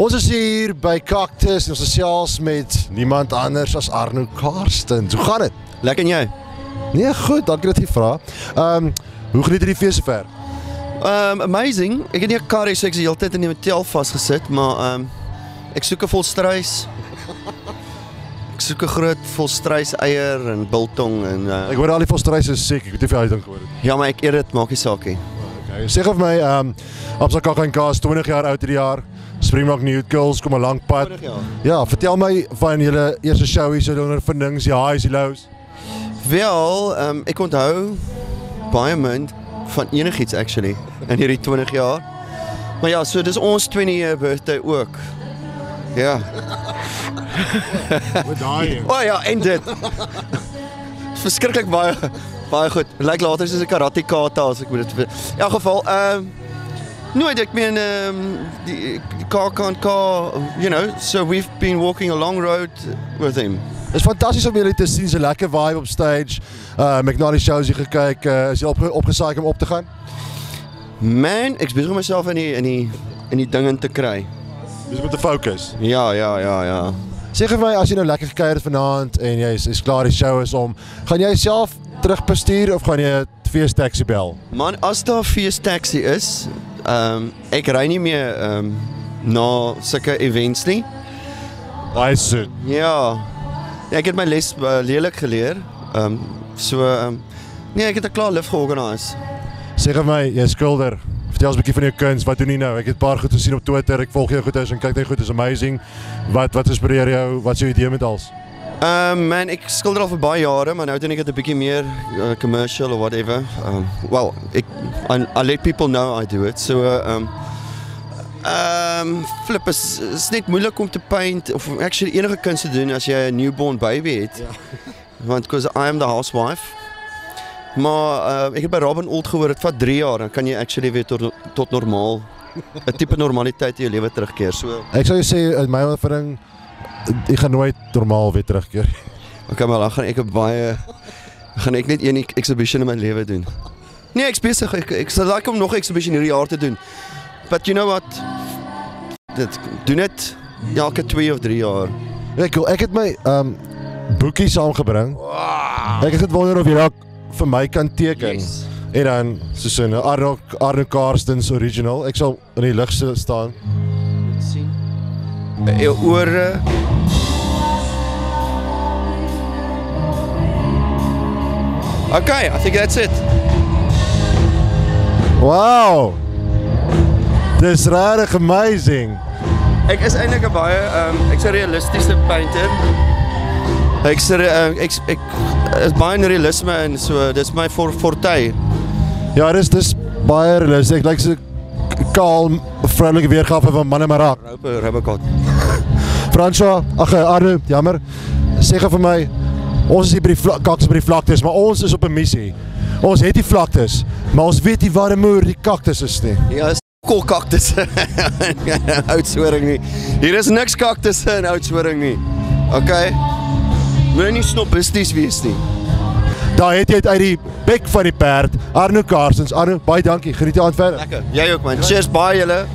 Ons is hier by Cactus en ons gesels met niemand anders as Arno Karsten. Hoe gaan dit? Lekker en jy? Nee, goed, dankie dat jy vra. Ehm, um, hoe geniet jy die fees sover? Um amazing. Ek het nie 'n kar hê so ek is heeltyd in die hotel vasgesit, maar um ek soek 'n volstruis. Ek soek 'n groot volstruis eier en biltong en uh, Ek hoor al die volstruise is siek. Ek weet nie of jy uitdink het. ja, maar ek eet dit, maak nie saak nie. Okay. Sê gou vir my, ehm, um, en Kaas 20 jaar oud hierdie jaar. Springbok Nude Girls kom 'n lank pad. 20 jaar. Ja, vertel my van julle eerste show hier so ondervindings, die highs, die lows. Wel, um ek onthou baie min van enigiets actually in hierdie 20 jaar. Maar ja, so dis ons 20 year birthday ook. Ja. Wat daai? O oh, ja, en dit. Verskriklik baie baie goed. Lyk later soos 'n karate kata as ek moet dit. In elk geval, ehm uh, nooit meen ehm um, die, die KAK, you know, so we've been walking a long road with him. Dit is fantasties om julle te sien, so lekker vibe op stage. Uh McNally shows jy gekyk, uh, is op om op te gaan? Man, ek besig om myself in die in die in die ding in te kry. Dis met 'n fokus. Ja, ja, ja, ja. Vir my as jy nou lekker gekuier het vanaand en jy is, is klaar die show is om, gaan jy self terugbestuur of gaan jy 'n fees taxi bel? Man, as daar fees taxi is, um, ek ry nie meer ehm um, na sulke events nie. Baie soet. Ja. ja ek het my les uh, lelik geleer. Ehm um, so ehm um, nee, ek het 'n klaar lift georganiseer. Sê vir my, jy skilder. Vertel ons 'n bietjie van jou kuns. Wat doen jy nou? Ek het 'n paar goed gesien op Twitter. Ek volg jou goeie en kyk net goed, is amazing. Wat wat inspireer jou? Wat is jou idee met als? Ehm um, man, ek skilder al vir baie jare, maar nou doen ek dit 'n bietjie meer uh, commercial or whatever. Ehm um, well, ek I, I let people know I do it. So ehm um, ehm um, flip is, is net moeilik om te paint of actually enige kuns te doen as jy 'n newborn baby het. Ja. Want because I am the housewife. Maar uh, ek het by Robin Old gehoor dit vat 3 jaar dan kan jy actually weer tot tot normaal 'n tipe normaliteit in jou lewe terugkeer. So Ek sou jou sê in my ervaring jy gaan nooit normaal weer terugkeer. Okay, maar dan gaan ek 'n baie gaan ek net een exhibition in my lewe doen. Nee, ek is besig. Ek ek sal like om nog exhibition hierdie jaar te doen. But you know what? Dit doen dit elke 2 of 3 jaar. Ek ek het my um, boekie saamgebring. Ek het gewonder of jy dalk vir my kan teken. Yes. En dan soos 'n Arno Arno Karstens original. Ek sal in die lig staan. sien. Jou ore. Okay, I think that's it. Wow. Dis regtig amazing. Ek is eintlik 'n baie ehm um, ek's 'n realistiese painter. Ek's uh, ek ek is baie in realisme en so dis my for forte. Ja, dis dis baie realisties. Ek lyk so kaal vroulike weergawe van manne maar raak. Rope Rubbercot. François, ag Arno, jammer. Sê gou vir my, ons is hier by die vla- kaktus by die vlaktes, maar ons is op 'n missie. Ons het die vlaktes, maar ons weet die moer die kaktus is nie. Ja, is kol kaktus. Oudtshoring nie. Hier is niks kaktusse in Oudtshoring nie. Okay. Moenie nie snobisties wees nie. Daar het jy uit die bek van die perd, Arno Karstens. Arno, baie dankie. Geniet aan verder. Lekker. Jy ook man. Cheers baie julle.